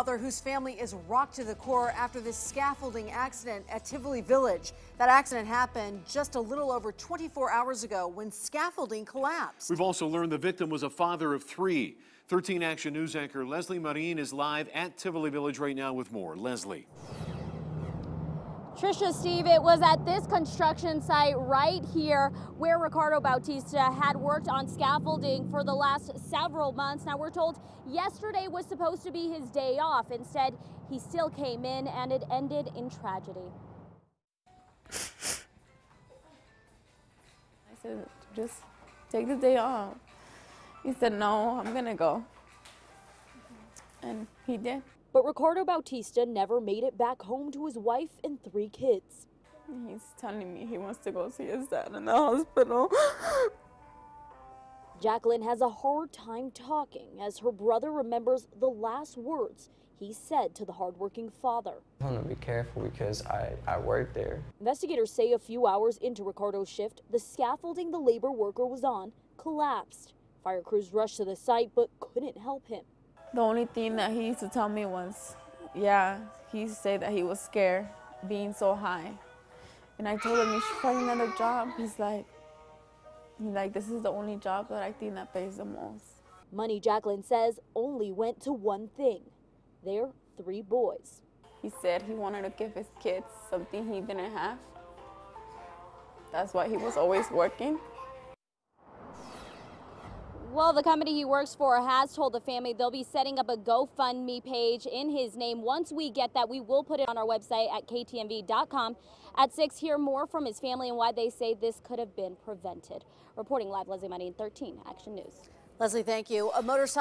Father whose family is rocked to the core after this scaffolding accident at Tivoli Village. That accident happened just a little over 24 hours ago when scaffolding collapsed. We've also learned the victim was a father of three. 13 Action News anchor Leslie Marine is live at Tivoli Village right now with more. Leslie. Trisha, Steve, it was at this construction site right here where Ricardo Bautista had worked on scaffolding for the last several months. Now, we're told yesterday was supposed to be his day off. Instead, he still came in and it ended in tragedy. I said, just take the day off. He said, no, I'm gonna go. And he did. But Ricardo Bautista never made it back home to his wife and three kids. He's telling me he wants to go see his dad in the hospital. Jacqueline has a hard time talking as her brother remembers the last words he said to the hardworking father. I want to be careful because I, I work there. Investigators say a few hours into Ricardo's shift, the scaffolding the labor worker was on collapsed. Fire crews rushed to the site but couldn't help him. The only thing that he used to tell me was, yeah, he used to say that he was scared being so high. And I told him, you should find another job. He's like, he's like, this is the only job that I think that pays the most. Money, Jacqueline says, only went to one thing their three boys. He said he wanted to give his kids something he didn't have. That's why he was always working. Well, the company he works for has told the family they'll be setting up a GoFundMe page in his name. Once we get that, we will put it on our website at ktnv.com. At 6, hear more from his family and why they say this could have been prevented. Reporting live, Leslie Marin, 13 Action News. Leslie, thank you. A motorcycle